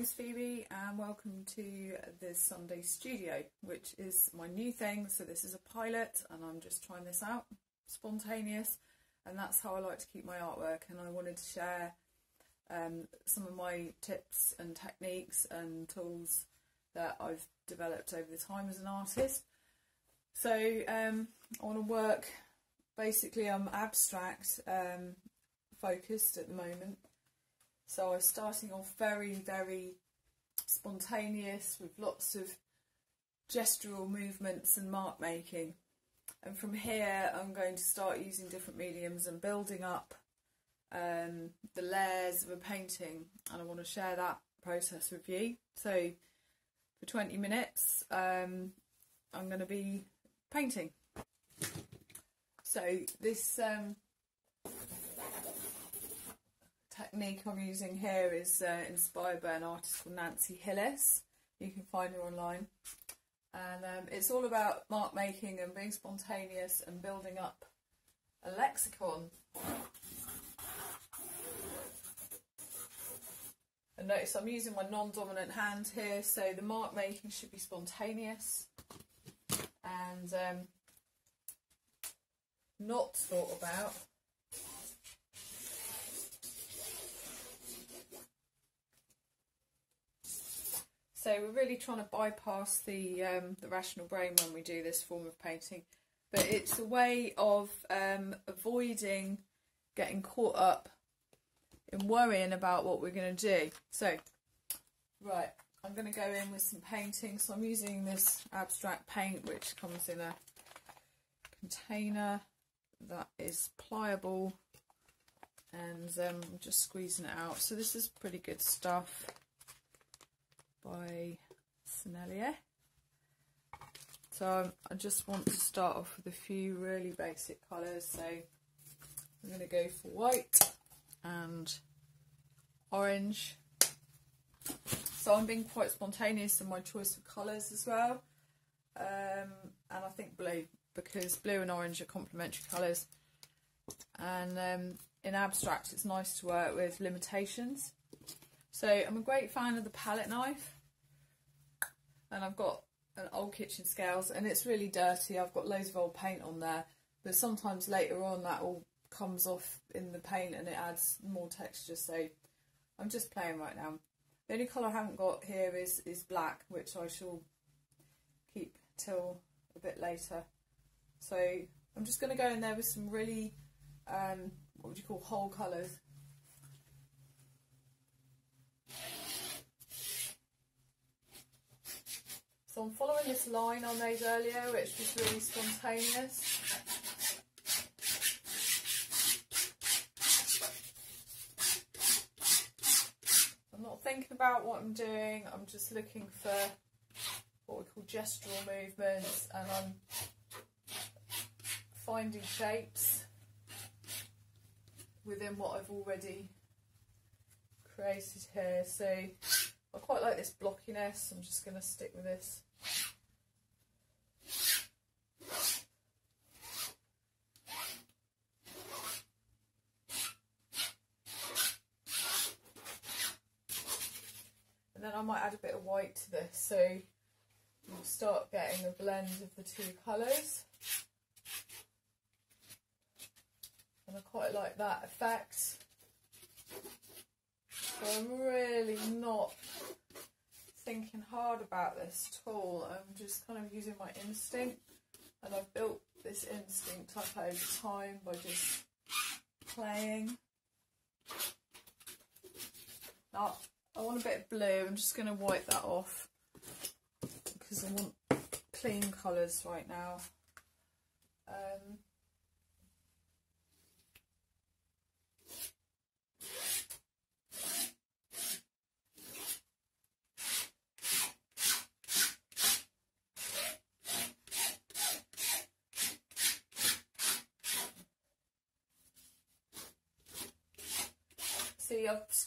name's Phoebe and welcome to this Sunday Studio, which is my new thing. So this is a pilot and I'm just trying this out, spontaneous, and that's how I like to keep my artwork. And I wanted to share um, some of my tips and techniques and tools that I've developed over the time as an artist. So um, I want to work, basically I'm abstract um, focused at the moment so I was starting off very, very spontaneous with lots of gestural movements and mark making. And from here, I'm going to start using different mediums and building up um, the layers of a painting. And I want to share that process with you. So for 20 minutes, um, I'm going to be painting. So this um, technique I'm using here is uh, inspired by an artist called Nancy Hillis. You can find her online. And um, it's all about mark making and being spontaneous and building up a lexicon. And notice I'm using my non-dominant hand here, so the mark making should be spontaneous and um, not thought about. So we're really trying to bypass the um, the rational brain when we do this form of painting, but it's a way of um, avoiding getting caught up in worrying about what we're going to do. So, right, I'm going to go in with some painting. So I'm using this abstract paint, which comes in a container that is pliable, and um, I'm just squeezing it out. So this is pretty good stuff by Sennelier. So I just want to start off with a few really basic colours. So I'm going to go for white and orange. So I'm being quite spontaneous in my choice of colours as well. Um, and I think blue because blue and orange are complementary colours. And um, in abstract, it's nice to work with limitations. So I'm a great fan of the palette knife and I've got an old kitchen scales and it's really dirty. I've got loads of old paint on there but sometimes later on that all comes off in the paint and it adds more texture so I'm just playing right now. The only colour I haven't got here is, is black which I shall keep till a bit later. So I'm just going to go in there with some really, um, what would you call, whole colours. So I'm following this line I made earlier, which was really spontaneous. I'm not thinking about what I'm doing, I'm just looking for what we call gestural movements and I'm finding shapes within what I've already created here. So I quite like this blockiness. I'm just going to stick with this. And then I might add a bit of white to this so you'll start getting a blend of the two colours. And I quite like that effect. So I'm really not thinking hard about this at all. I'm just kind of using my instinct and I've built this instinct up over time by just playing. Now, I want a bit of blue. I'm just going to wipe that off because I want clean colours right now. Um,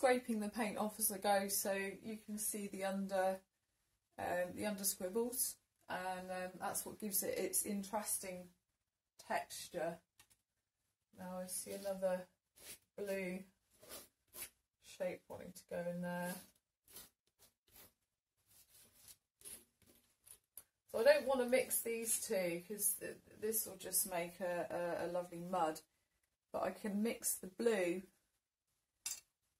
scraping the paint off as I go so you can see the under um, the under squibbles and um, that's what gives it its interesting texture. Now I see another blue shape wanting to go in there. So I don't want to mix these two because th this will just make a, a, a lovely mud. But I can mix the blue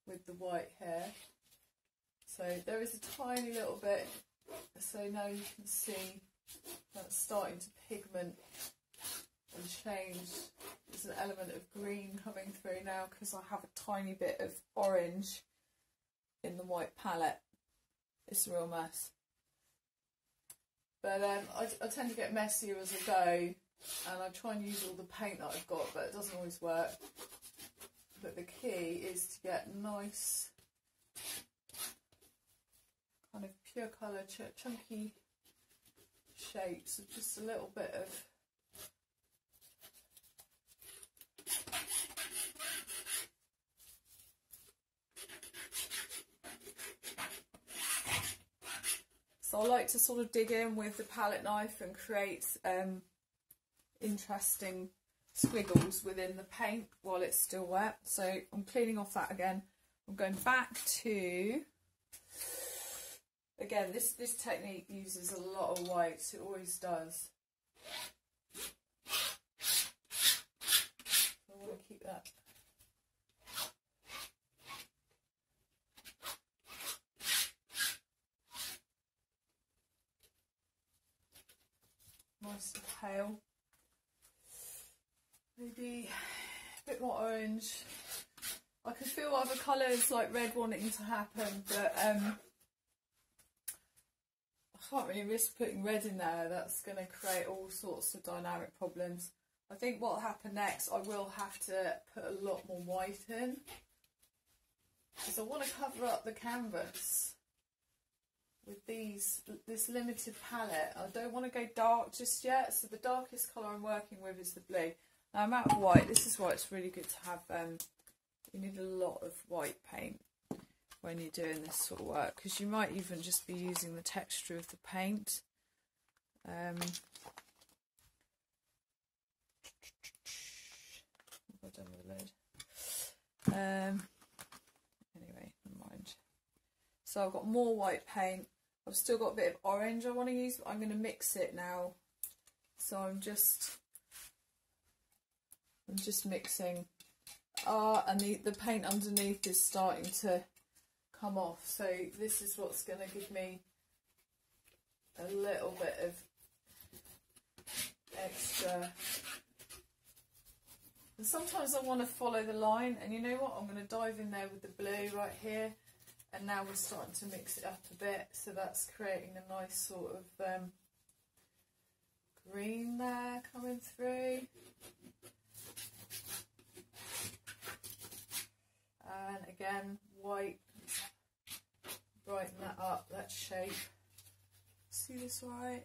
with the white hair. So there is a tiny little bit. So now you can see that's starting to pigment and change. There's an element of green coming through now because I have a tiny bit of orange in the white palette. It's a real mess. But um, I, I tend to get messier as I go and I try and use all the paint that I've got but it doesn't always work. But the key is to get nice kind of pure colour, ch chunky shapes with just a little bit of So I like to sort of dig in with the palette knife and create um, interesting squiggles within the paint while it's still wet. So I'm cleaning off that again. I'm going back to, again, this, this technique uses a lot of whites, it always does. I want to keep that nice and pale. Maybe a bit more orange. I can feel other colours like red wanting to happen, but um, I can't really risk putting red in there. That's going to create all sorts of dynamic problems. I think what will happen next, I will have to put a lot more white in because I want to cover up the canvas with these this limited palette. I don't want to go dark just yet, so the darkest colour I'm working with is the blue. Now I'm white. This is why it's really good to have, um, you need a lot of white paint when you're doing this sort of work, because you might even just be using the texture of the paint. Um, done with the lid? Um, anyway, never mind. So I've got more white paint I've still got a bit of orange I want to use, but I'm going to mix it now. So I'm just, I'm just mixing. Ah, and the, the paint underneath is starting to come off. So this is what's going to give me a little bit of extra. And sometimes I want to follow the line, and you know what? I'm going to dive in there with the blue right here and now we're starting to mix it up a bit so that's creating a nice sort of um, green there coming through and again white. Brighten that up. That shape. See this right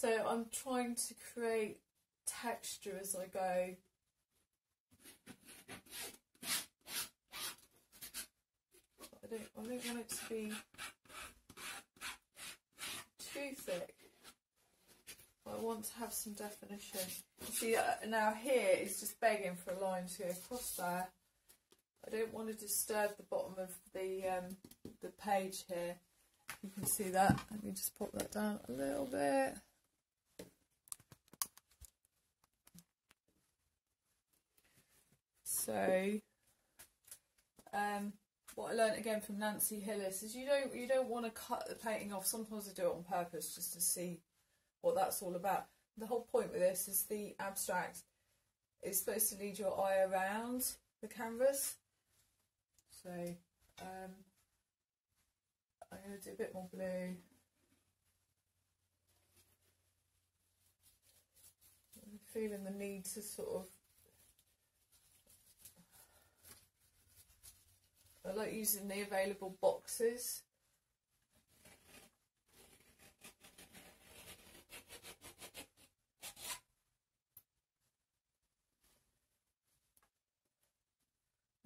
so I'm trying to create texture as I go. Don't, I don't want it to be too thick. I want to have some definition. See, now here is just begging for a line to go across there. I don't want to disturb the bottom of the um, the page here. You can see that. Let me just pop that down a little bit. So, um, what I learned again from Nancy Hillis is you don't you don't want to cut the painting off. Sometimes I do it on purpose just to see what that's all about. The whole point with this is the abstract is supposed to lead your eye around the canvas. So um, I'm going to do a bit more blue. I'm feeling the need to sort of I like using the available boxes.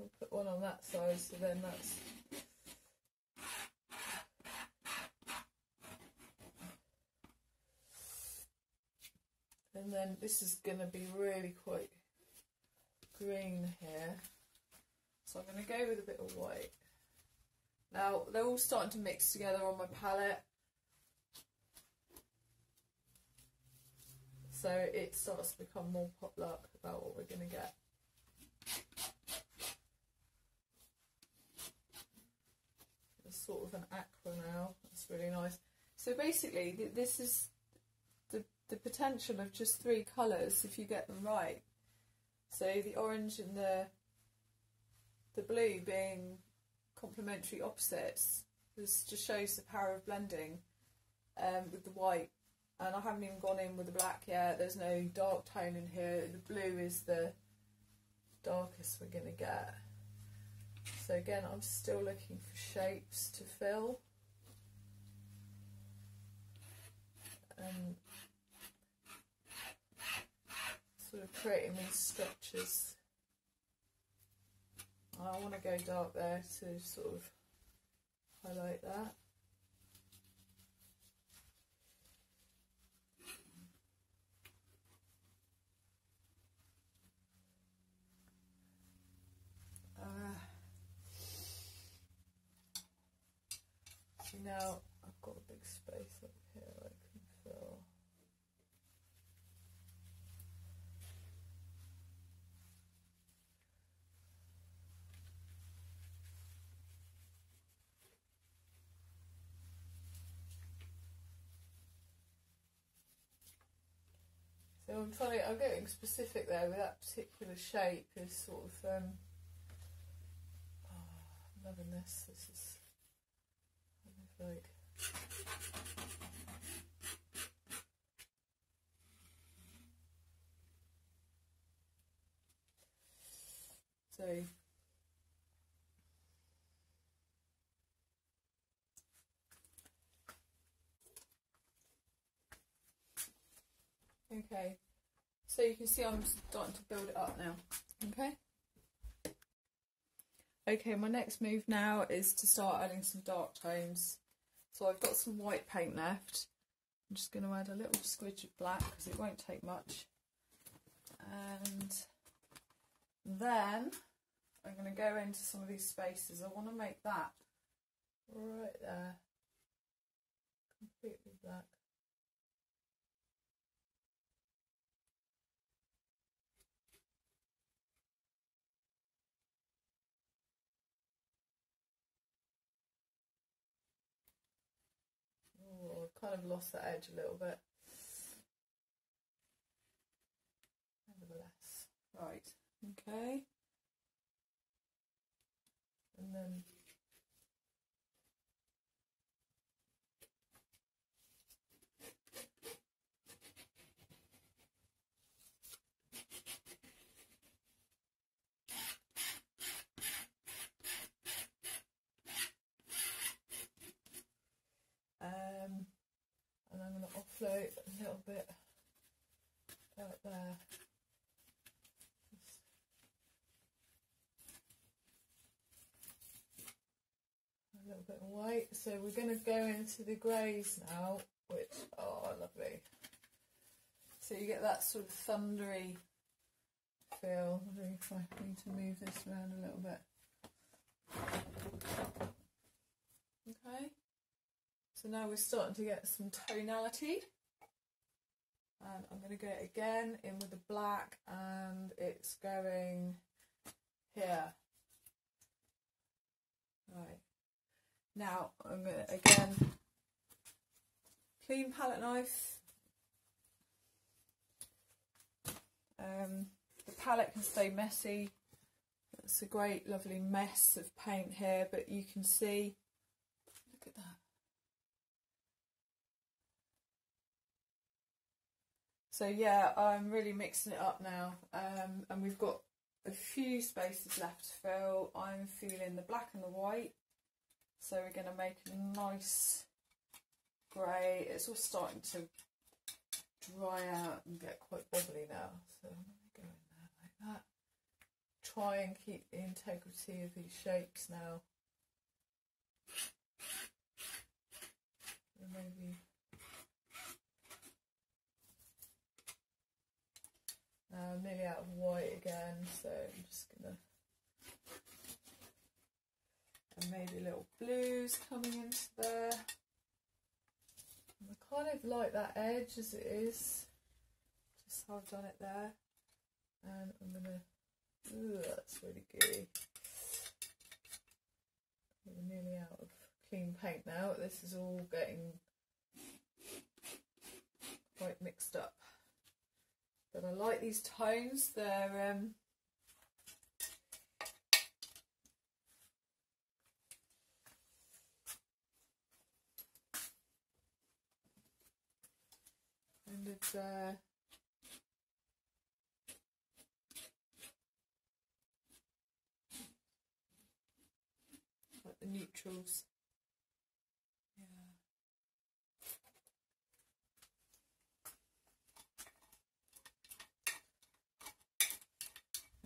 We'll put one on that side so then that's and then this is going to be really quite green here. So I'm going to go with a bit of white. Now they're all starting to mix together on my palette. So it starts to become more pop up about what we're going to get. An aqua now. It's really nice. So basically, th this is the the potential of just three colours if you get them right. So the orange and the the blue being complementary opposites. This just shows the power of blending um, with the white. And I haven't even gone in with the black yet. There's no dark tone in here. The blue is the darkest we're going to get. So again, I'm still looking for shapes to fill. And sort of creating these structures. I want to go dark there to sort of highlight that. Now I've got a big space up here I can fill. So I'm trying. I'm getting specific there with that particular shape. Is sort of. Um, oh, I'm loving this. This is like. So. Okay, so you can see I'm starting to build it up now. Okay. Okay, my next move now is to start adding some dark tones. So I've got some white paint left. I'm just going to add a little squidge of black because it won't take much. And then I'm going to go into some of these spaces. I want to make that right there completely black. Oh, I've kind of lost that edge a little bit. Nevertheless. Right, okay. And then Um, and I'm going to offload a little bit out there. Just a little bit of white. So we're going to go into the greys now, which are lovely. So you get that sort of thundery feel. I need to move this around a little bit. Okay. So now we're starting to get some tonality. And I'm going to go again in with the black and it's going here. Right. Now I'm going to again clean palette knife. Um, the palette can stay messy. It's a great lovely mess of paint here but you can see, look at that. So yeah, I'm really mixing it up now, um, and we've got a few spaces left to fill. I'm feeling the black and the white, so we're going to make a nice grey. It's all starting to dry out and get quite wobbly now, so I'm going to go in there like that. Try and keep the integrity of these shapes now. And maybe Nearly out of white again, so I'm just gonna and maybe little blues coming into there. And I kind of like that edge as it is. just how I've done it there. And I'm gonna, ooh, that's really gooey. We're nearly out of clean paint now. This is all getting quite mixed up. But I like these tones. They're um, kind of uh, like the neutrals. Yeah.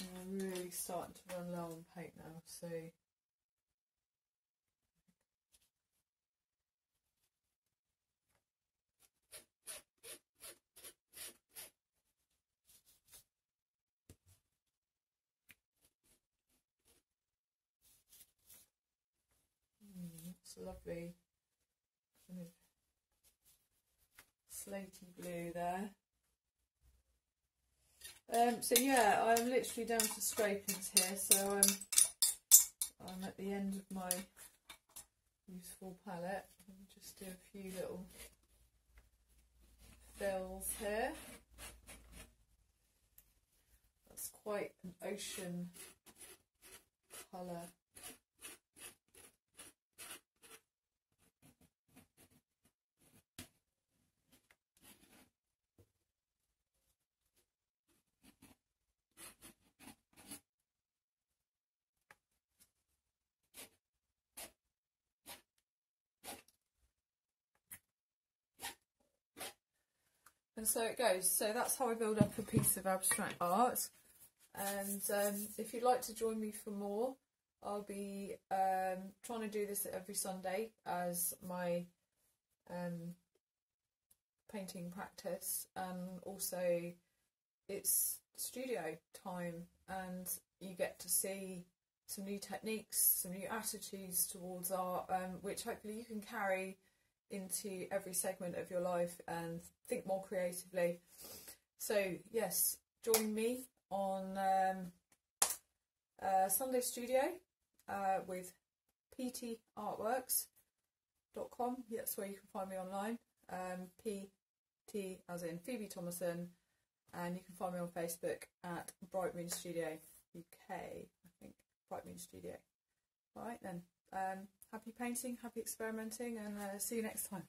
And I'm really starting to run low on paint now, so Mm, it's lovely kind of slaty blue there. Um, so yeah, I'm literally down to scrapings here, so um, I'm at the end of my useful palette. just do a few little fills here. That's quite an ocean colour. So it goes. So that's how I build up a piece of abstract art. And um, if you'd like to join me for more, I'll be um, trying to do this every Sunday as my um, painting practice. And also, it's studio time, and you get to see some new techniques, some new attitudes towards art, um, which hopefully you can carry into every segment of your life and think more creatively. So, yes, join me on um, uh, Sunday Studio uh, with ptartworks.com. That's where you can find me online. Um, PT as in Phoebe Thomasson, and you can find me on Facebook at Bright Moon Studio UK. I think Bright Moon Studio. All right then. Um, happy painting, happy experimenting, and uh, see you next time.